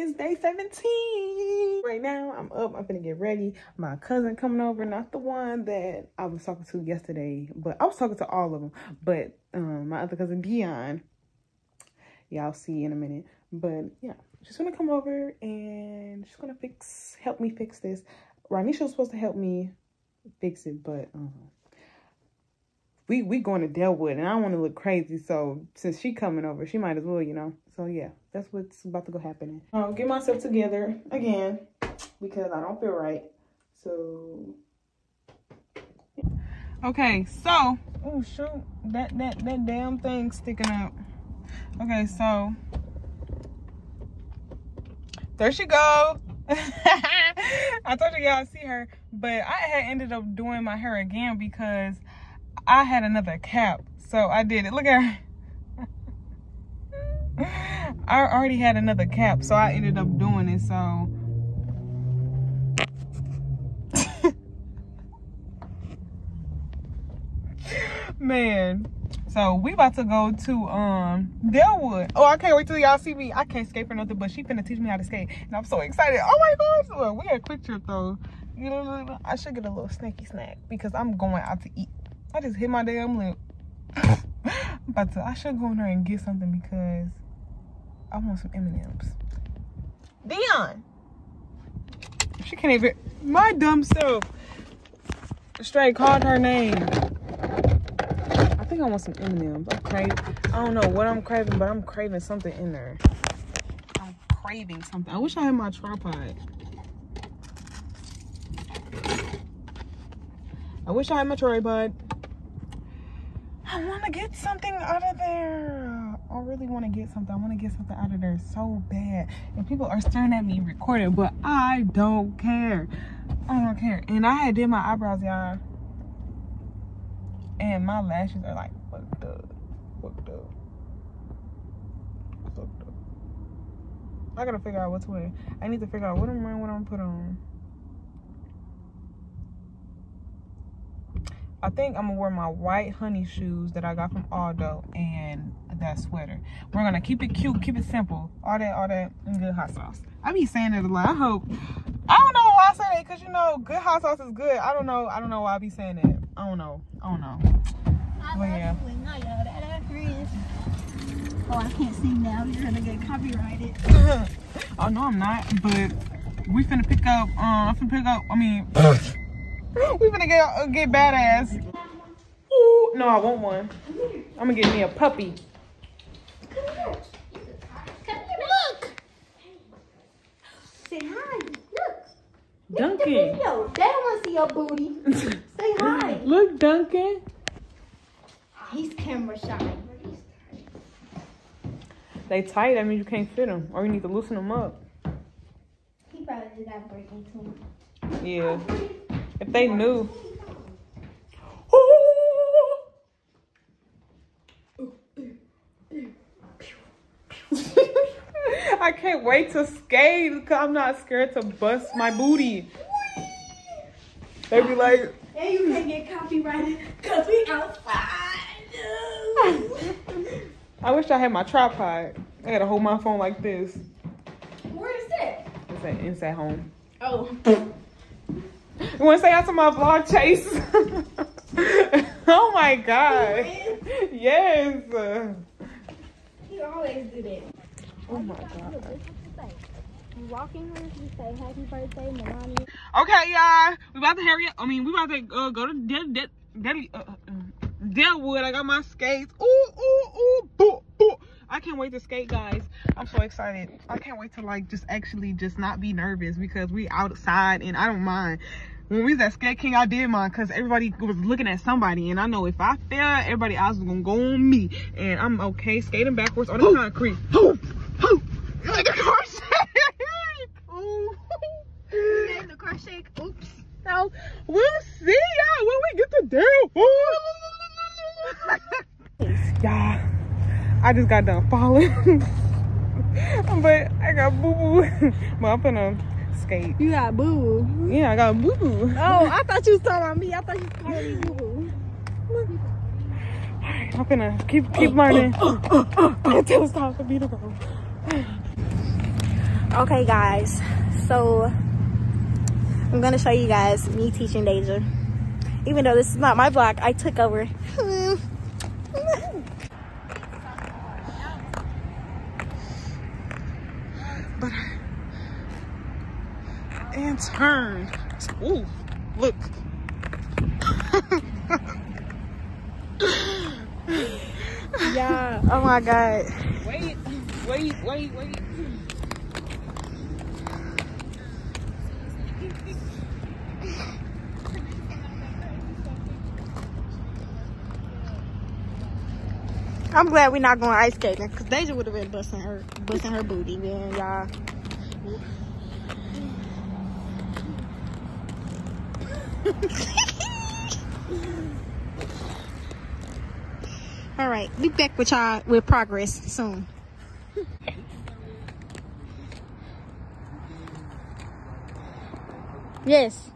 is day 17. Right now, I'm up. I'm gonna get ready. My cousin coming over, not the one that I was talking to yesterday, but I was talking to all of them. But um, my other cousin, Dionne, y'all see in a minute. But yeah, she's gonna come over and she's gonna fix, help me fix this. Ranisha was supposed to help me fix it, but um, we we going to Dellwood, and I don't want to look crazy. So since she coming over, she might as well, you know. So yeah, that's what's about to go happening. I'll um, get myself together again because I don't feel right. So okay, so oh shoot, that that that damn thing sticking out. Okay, so there she go. I told you y'all see her, but I had ended up doing my hair again because I had another cap. So I did it. Look at her. I already had another cap, so I ended up doing it. So man. So we about to go to um Dellwood. Oh, I can't wait till y'all see me. I can't skate for nothing, but she finna teach me how to skate. And I'm so excited. Oh my gosh. We had QuikTrip though. You know, I should get a little snacky snack because I'm going out to eat. I just hit my damn lip. but I should go in there and get something because I want some M&M's. Dionne! She can't even, my dumb self straight called her name. I think I want some M&M's. I'm craving, I don't know what I'm craving, but I'm craving something in there. I'm craving something. I wish I had my tripod. I wish I had my tripod. I want to get something out of there. I really want to get something. I want to get something out of there so bad. And people are staring at me recording, but I don't care. I don't care. And I had did my eyebrows, y'all. And my lashes are like fucked up. Fucked up. Fucked up. I gotta figure out what. I need to figure out what I'm wearing, what I'm put on. I think I'm gonna wear my white honey shoes that I got from Aldo and sweater. We're gonna keep it cute, keep it simple. All that, all that, and good hot sauce. I be saying it a lot. I hope. I don't know why I say that, cause you know, good hot sauce is good. I don't know. I don't know why I be saying that. I don't know. I don't know. But yeah. Oh, I can't sing now. You're gonna get copyrighted. oh no, I'm not. But we finna pick up. Um, I'm finna pick up. I mean. we gonna get uh, get badass. Ooh, no, I want one. I'm gonna get me a puppy. Look. Say hi. Look. Duncan. Yo, they don't want to see your booty. Say hi. Look, Duncan. Ah, He's camera shy. They tight. That means you can't fit them, or you need to loosen them up. He probably did that break too. Yeah. If they knew. I can't wait to skate because I'm not scared to bust my booty. They be like, And you can't get copyrighted because we outside. I wish I had my tripod. I gotta hold my phone like this. Where is it? It's at, it's at home. Oh. You wanna say out to my vlog, Chase? oh my god. Yes. You always do that. Oh my god. You walk in here, you say happy birthday, Melania. Okay, y'all. We about to hurry up. I mean, we about to uh, go to Del Del Del uh, uh, Dellwood. I got my skates. Ooh, ooh, ooh, boo, boo. I can't wait to skate, guys. I'm so excited. I can't wait to like just actually just not be nervous because we outside and I don't mind. When we was at Skate King, I did mine because everybody was looking at somebody. And I know if I fell, everybody else was going to go on me. And I'm okay skating backwards on the concrete. Hoo. Like a car shake. You the car shake. Oops. So we'll see y'all when we get to Dellwood. y'all, I just got done falling. but I got boo boo. but I'm gonna skate. You got boo. Yeah, I got boo boo. Oh, I thought you was talking about me. I thought you was calling me boo boo. I'm gonna keep keep learning until it's time for me to go. Okay, guys. So I'm gonna show you guys me teaching Deja. Even though this is not my vlog, I took over. but and turn. Ooh, look. yeah. Oh my god. Wait, wait, wait, wait. I'm glad we're not going ice skating because Deja would have been busting her busting her booty, man, y'all. All right, be back with y'all with progress soon. yes.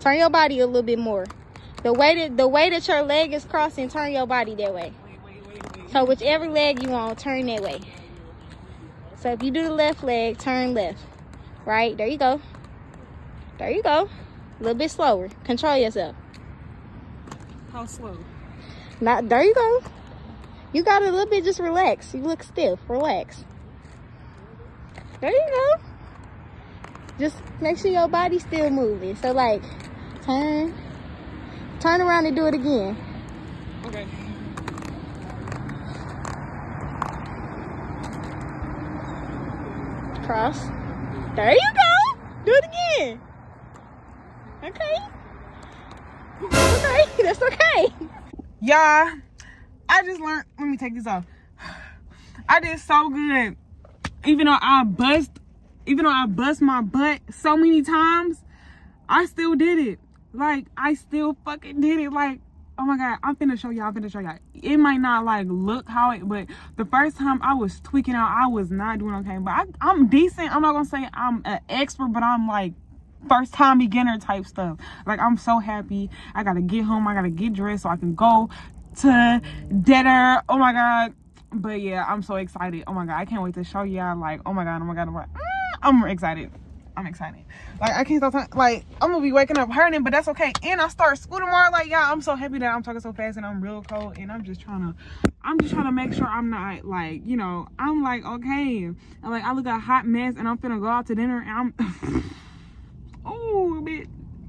Turn your body a little bit more. The way that the way that your leg is crossing, turn your body that way. So whichever leg you want, turn that way. So if you do the left leg, turn left. Right? There you go. There you go. A little bit slower. Control yourself. How slow? Not there you go. You got a little bit just relax. You look stiff. Relax. There you go. Just make sure your body's still moving. So like turn turn around and do it again. Okay. Cross. There you go. Do it again. Okay. Okay, that's okay. Y'all, I just learned. Let me take this off. I did so good. Even though I bust, even though I bust my butt so many times, I still did it. Like, I still fucking did it. Like, oh my god, I'm finna show y'all. I'm finna show y'all. It might not like look how it, but the first time I was tweaking out, I was not doing okay. But I, I'm decent. I'm not gonna say I'm an expert, but I'm like first time beginner type stuff. Like I'm so happy. I gotta get home. I gotta get dressed so I can go to dinner. Oh my god. But yeah, I'm so excited. Oh my god, I can't wait to show y'all. Like, oh my god, oh my god, oh my god. Mm, I'm excited. I'm excited. Like I can't stop talking. Like I'm gonna be waking up hurting, but that's okay. And I start school tomorrow. Like yeah, I'm so happy that I'm talking so fast and I'm real cold. And I'm just trying to, I'm just trying to make sure I'm not like you know. I'm like okay. And like I look a hot mess and I'm finna go out to dinner and I'm. oh, bit.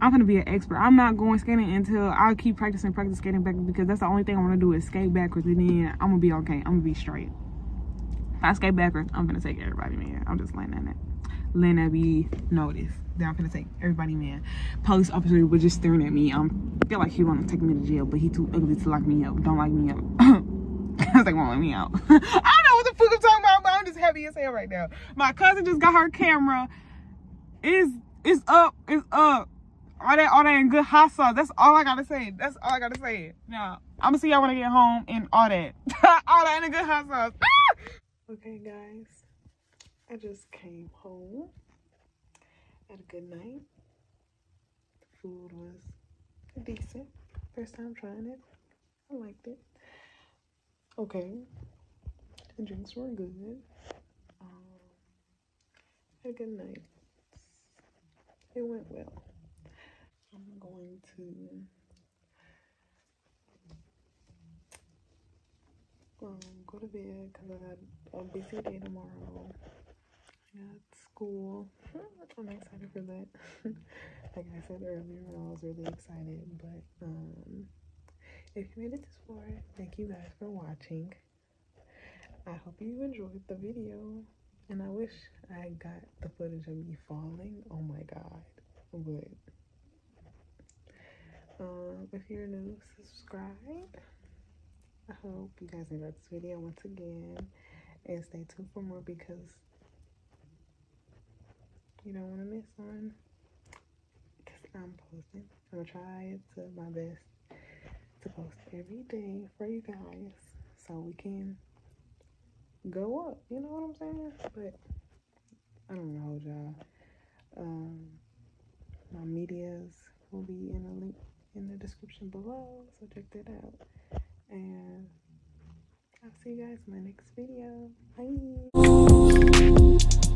I'm gonna be an expert. I'm not going skating until I keep practicing, practice skating back because that's the only thing I want to do is skate backwards and then I'm gonna be okay. I'm gonna be straight. If I skate backwards, I'm gonna take everybody, man. I'm just laying that. Letting that be noticed. That I'm gonna take everybody, man. Police officer was just staring at me. Um, feel like he want to take me to jail, but he too ugly to lock me up. Don't lock me up. Cause they won't let me out. I don't know what the fuck I'm talking about, but I'm just happy as hell right now. My cousin just got her camera. It's it's up. It's up all that all that in good hot sauce. That's all I gotta say. That's all I gotta say. Now I'm gonna see y'all when I get home and all that. all that in a good hot sauce. okay guys. I just came home. Had a good night. The food was decent. First time trying it. I liked it. Okay. The drinks were good. Um, had a good night. It went well. I'm going to um, go to bed because I got a busy day tomorrow. Got school. I'm excited for that. like I said earlier, I was really excited. But um, if you made it this far, thank you guys for watching. I hope you enjoyed the video. And I wish I got the footage of me falling. Oh my god. But um, if you're new, subscribe. I hope you guys enjoyed this video once again. And stay tuned for more because you don't want to miss one. Because I'm posting. I'm going to try to my best to post every day for you guys. So we can go up. You know what I'm saying? But I don't know, y'all. Um, my medias will be in a link in the description below, so check that out. And I'll see you guys in my next video. Bye.